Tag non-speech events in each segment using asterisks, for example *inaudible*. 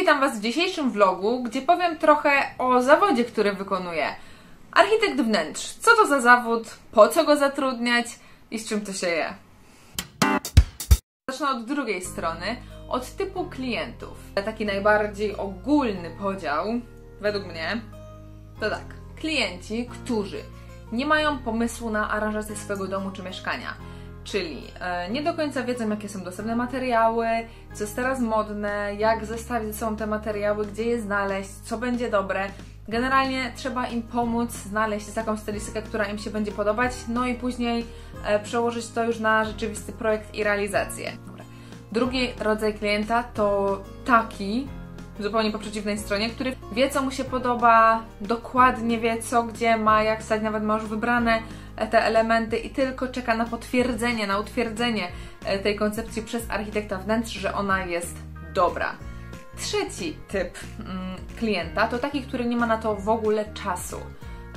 witam Was w dzisiejszym vlogu, gdzie powiem trochę o zawodzie, który wykonuję. Architekt wnętrz. Co to za zawód? Po co go zatrudniać? I z czym to się je? Zacznę od drugiej strony, od typu klientów. Taki najbardziej ogólny podział, według mnie, to tak. Klienci, którzy nie mają pomysłu na aranżację swojego domu czy mieszkania Czyli e, nie do końca wiedzą, jakie są dostępne materiały, co jest teraz modne, jak zestawić ze sobą te materiały, gdzie je znaleźć, co będzie dobre. Generalnie trzeba im pomóc znaleźć taką stylistykę, która im się będzie podobać, no i później e, przełożyć to już na rzeczywisty projekt i realizację. Drugi rodzaj klienta to taki, zupełnie po przeciwnej stronie, który wie, co mu się podoba, dokładnie wie, co gdzie ma, jak stać, nawet ma już wybrane te elementy i tylko czeka na potwierdzenie, na utwierdzenie e, tej koncepcji przez architekta wnętrz, że ona jest dobra. Trzeci typ mm, klienta to taki, który nie ma na to w ogóle czasu.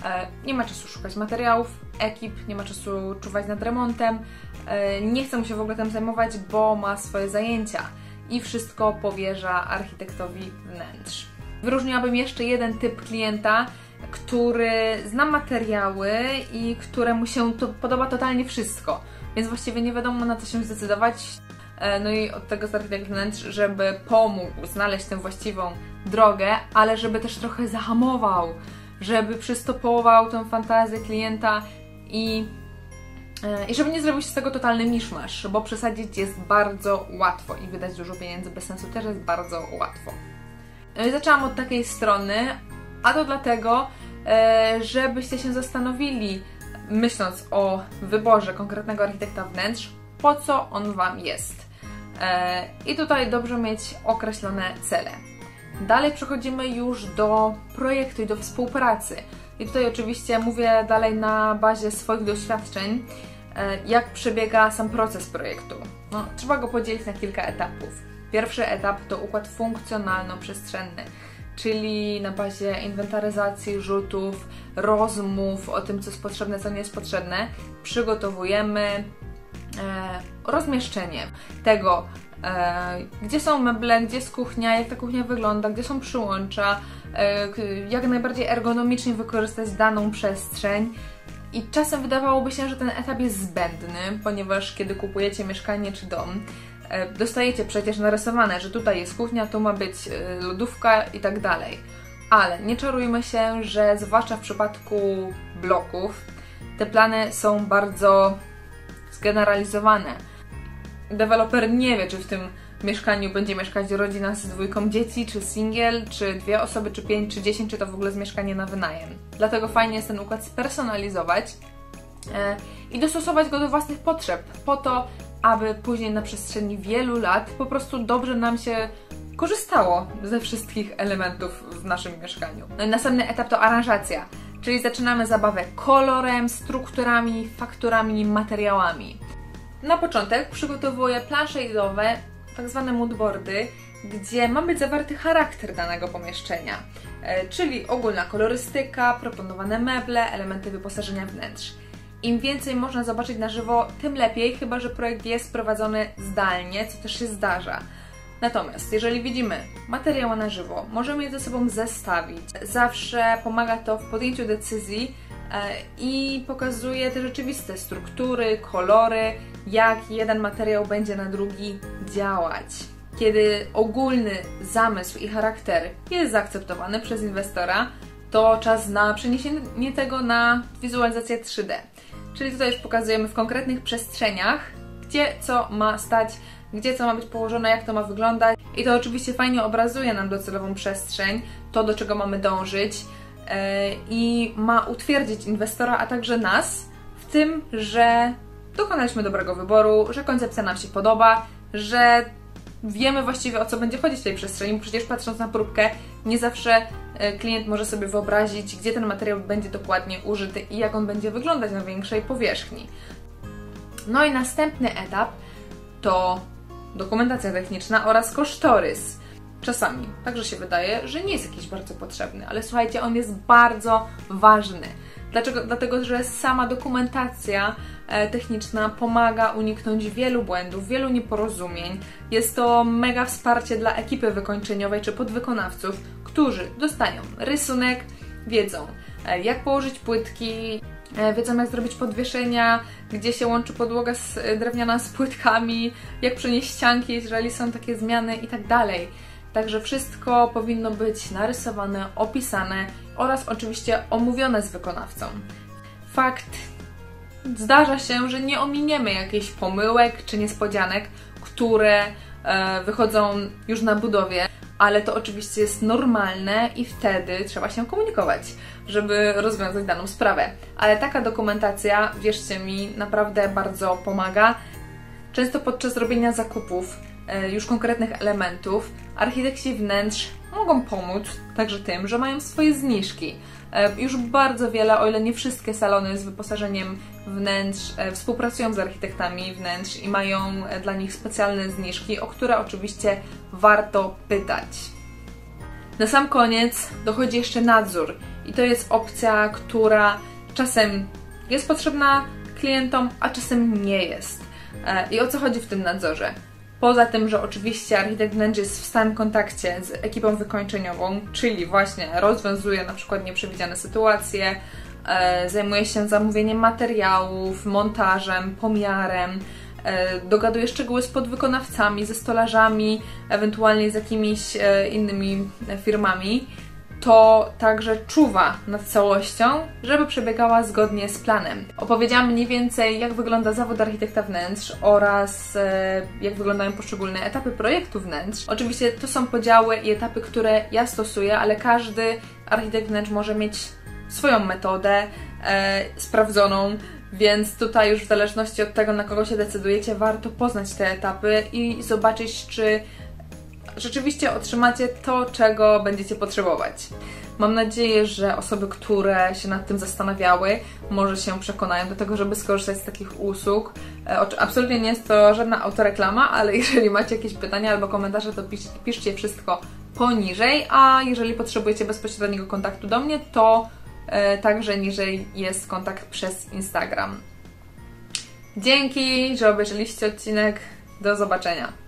E, nie ma czasu szukać materiałów, ekip, nie ma czasu czuwać nad remontem, e, nie chce mu się w ogóle tym zajmować, bo ma swoje zajęcia i wszystko powierza architektowi wnętrz. Wyróżniłabym jeszcze jeden typ klienta, który zna materiały i któremu się to podoba totalnie wszystko. Więc właściwie nie wiadomo na co się zdecydować. E, no i od tego jest architekt wnętrz, żeby pomógł znaleźć tę właściwą drogę, ale żeby też trochę zahamował, żeby przystopował tę fantazję klienta i, i żeby nie zrobił się z tego totalny miszmasz, bo przesadzić jest bardzo łatwo i wydać dużo pieniędzy bez sensu też jest bardzo łatwo. I zaczęłam od takiej strony, a to dlatego, e, żebyście się zastanowili, myśląc o wyborze konkretnego architekta wnętrz, po co on Wam jest. E, I tutaj dobrze mieć określone cele. Dalej przechodzimy już do projektu i do współpracy. I tutaj oczywiście mówię dalej na bazie swoich doświadczeń, e, jak przebiega sam proces projektu. No, trzeba go podzielić na kilka etapów. Pierwszy etap to układ funkcjonalno-przestrzenny czyli na bazie inwentaryzacji, rzutów, rozmów o tym, co jest potrzebne, co nie jest potrzebne, przygotowujemy e, rozmieszczenie tego, e, gdzie są meble, gdzie jest kuchnia, jak ta kuchnia wygląda, gdzie są przyłącza, e, jak najbardziej ergonomicznie wykorzystać daną przestrzeń. I czasem wydawałoby się, że ten etap jest zbędny, ponieważ kiedy kupujecie mieszkanie czy dom, E, dostajecie przecież narysowane, że tutaj jest kuchnia, tu ma być e, lodówka i tak dalej. Ale nie czarujmy się, że zwłaszcza w przypadku bloków te plany są bardzo zgeneralizowane. Deweloper nie wie, czy w tym mieszkaniu będzie mieszkać rodzina z dwójką dzieci, czy singiel, czy dwie osoby, czy pięć, czy dziesięć, czy to w ogóle jest mieszkanie na wynajem. Dlatego fajnie jest ten układ spersonalizować e, i dostosować go do własnych potrzeb, po to, aby później na przestrzeni wielu lat po prostu dobrze nam się korzystało ze wszystkich elementów w naszym mieszkaniu. No i następny etap to aranżacja, czyli zaczynamy zabawę kolorem, strukturami, fakturami, materiałami. Na początek przygotowuję plansze idowe, tak zwane moodboardy, gdzie ma być zawarty charakter danego pomieszczenia, e, czyli ogólna kolorystyka, proponowane meble, elementy wyposażenia wnętrz. Im więcej można zobaczyć na żywo, tym lepiej, chyba że projekt jest prowadzony zdalnie, co też się zdarza. Natomiast jeżeli widzimy materiał na żywo, możemy je ze sobą zestawić. Zawsze pomaga to w podjęciu decyzji e, i pokazuje te rzeczywiste struktury, kolory, jak jeden materiał będzie na drugi działać. Kiedy ogólny zamysł i charakter jest zaakceptowany przez inwestora, to czas na przeniesienie tego na wizualizację 3D. Czyli tutaj już pokazujemy w konkretnych przestrzeniach, gdzie co ma stać, gdzie co ma być położone, jak to ma wyglądać. I to oczywiście fajnie obrazuje nam docelową przestrzeń, to do czego mamy dążyć yy, i ma utwierdzić inwestora, a także nas w tym, że dokonaliśmy dobrego wyboru, że koncepcja nam się podoba, że wiemy właściwie o co będzie chodzić w tej przestrzeni, przecież patrząc na próbkę, nie zawsze e, klient może sobie wyobrazić, gdzie ten materiał będzie dokładnie użyty i jak on będzie wyglądać na większej powierzchni. No i następny etap to dokumentacja techniczna oraz kosztorys. Czasami także się wydaje, że nie jest jakiś bardzo potrzebny, ale słuchajcie, on jest bardzo ważny. Dlaczego? Dlatego, że sama dokumentacja e, techniczna pomaga uniknąć wielu błędów, wielu nieporozumień. Jest to mega wsparcie dla ekipy wykończeniowej czy podwykonawców, którzy dostają rysunek, wiedzą e, jak położyć płytki, e, wiedzą jak zrobić podwieszenia, gdzie się łączy podłoga z, drewniana z płytkami, jak przenieść ścianki, jeżeli są takie zmiany i tak dalej. Także wszystko powinno być narysowane, opisane oraz oczywiście omówione z wykonawcą. Fakt zdarza się, że nie ominiemy jakichś pomyłek czy niespodzianek, które e, wychodzą już na budowie, ale to oczywiście jest normalne i wtedy trzeba się komunikować, żeby rozwiązać daną sprawę. Ale taka dokumentacja, wierzcie mi, naprawdę bardzo pomaga. Często podczas robienia zakupów już konkretnych elementów, architekci wnętrz mogą pomóc także tym, że mają swoje zniżki. E, już bardzo wiele, o ile nie wszystkie salony z wyposażeniem wnętrz e, współpracują z architektami wnętrz i mają dla nich specjalne zniżki, o które oczywiście warto pytać. Na sam koniec dochodzi jeszcze nadzór i to jest opcja, która czasem jest potrzebna klientom, a czasem nie jest. I o co chodzi w tym nadzorze? Poza tym, że oczywiście architekt wnętrz jest w stałym kontakcie z ekipą wykończeniową, czyli właśnie rozwiązuje na przykład nieprzewidziane sytuacje, e, zajmuje się zamówieniem materiałów, montażem, pomiarem, e, dogaduje szczegóły z podwykonawcami, ze stolarzami, ewentualnie z jakimiś e, innymi firmami to także czuwa nad całością, żeby przebiegała zgodnie z planem. Opowiedziałam mniej więcej, jak wygląda zawód architekta wnętrz oraz e, jak wyglądają poszczególne etapy projektu wnętrz. Oczywiście to są podziały i etapy, które ja stosuję, ale każdy architekt wnętrz może mieć swoją metodę e, sprawdzoną, więc tutaj już w zależności od tego, na kogo się decydujecie, warto poznać te etapy i zobaczyć, czy rzeczywiście otrzymacie to, czego będziecie potrzebować. Mam nadzieję, że osoby, które się nad tym zastanawiały, może się przekonają do tego, żeby skorzystać z takich usług. E, absolutnie nie jest to żadna autoreklama, ale *laughs* jeżeli macie jakieś pytania albo komentarze, to pisz, piszcie wszystko poniżej, a jeżeli potrzebujecie bezpośredniego kontaktu do mnie, to e, także niżej jest kontakt przez Instagram. Dzięki, że obejrzeliście odcinek. Do zobaczenia.